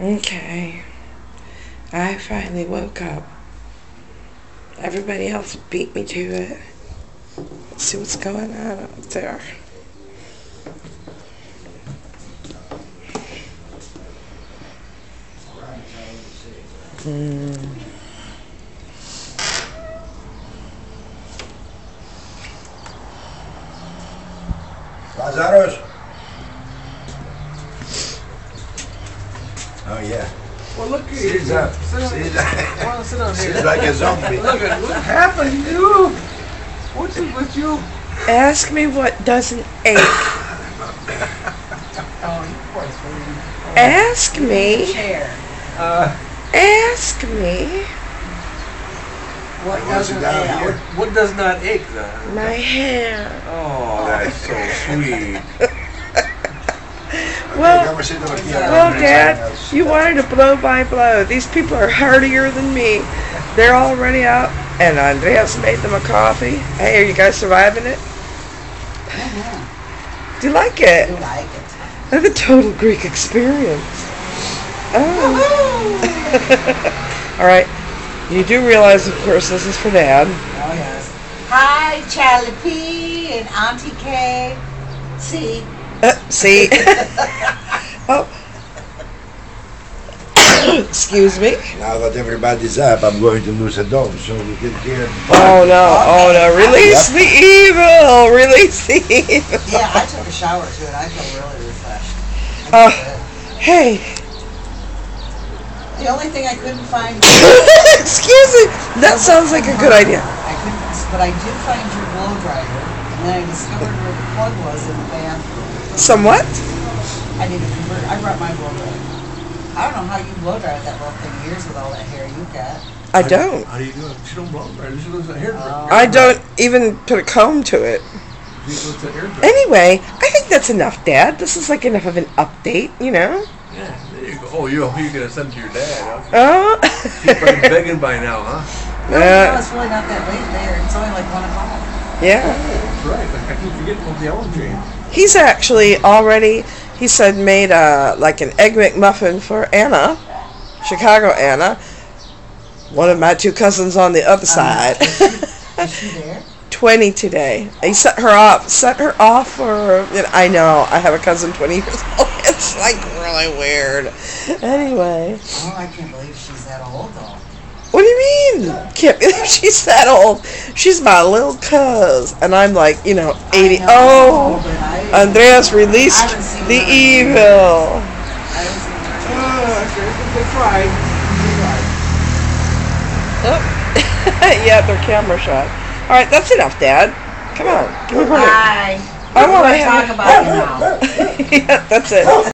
Okay. I finally woke up. Everybody else beat me to it. Let's see what's going on out there. Hmm. Lazarus? Oh, yeah. Well, look at you. Sit up. Sit down. Sit Why don't sit down Sit here? like a zombie. Look at what happened to you. What's it with you? Ask me what doesn't ache. Oh, of course, Ask me. chair. Uh, Ask me. What You wanna sit doesn't down ail? here? what does not ache then? My hair. Oh, that's so sweet. Well, Come and sit over here. Well, Dad, you wanted to blow by blow. These people are hardier than me. They're already out, and Andreas made them a coffee. Hey, are you guys surviving it? Mhm. Do you like it? like it. I have a total Greek experience. Oh. All right. You do realize, of course, this is for Dad. Oh, yes. Hi, Charlie P and Auntie K. See? Uh, see? oh. Excuse me. Now that everybody's up, I'm going to lose a dome so we can hear. Oh no! Oh no! Release the evil! Release the evil! Yeah, I took a shower too and I feel really refreshed. Uh, I Oh. Hey. The only thing I couldn't find, excuse me. That sounds like a good idea. I couldn't, but I did find your blow dryer, and then I discovered where the plug was in the bathroom. Somewhat. I need to convert. I brought my blow dryer. I don't know how you blow dry that little thing years with all that hair you got. I don't. How do you do it? She don't blow right. She looks a hair Oh. I don't even put a comb to it. She looks a hair dryer. Anyway, I think that's enough, Dad. This is like enough of an update, you know. Yeah, there you go. Oh, you you're gonna send it to your dad? Huh? Oh. He's probably begging by now, huh? No, Uh, no, it's really not that late there. It's only like one o'clock. yeah. That's right. I keep forgetting about the yellow. He's actually already. He said made a like an egg McMuffin for Anna, Chicago Anna. One of my two cousins on the other uh-huh. side. Is she there? 20 today. He set her off. Set her off for. I know. I have a cousin 20 years old. It's like really weird. Anyway, Oh, I can't believe she's that old though. what do you mean? Can't believe she's that old. She's my little cuz, and I'm like, you know, 80. Know, Oh, I, Andreas released I haven't seen the evil. I haven't seen her. Oh, okay. They tried. They tried. Oh. yeah, their camera shot. All right, that's enough, Dad. Come on, give me a break. Bye. I want to talk about it now. yeah, that's it.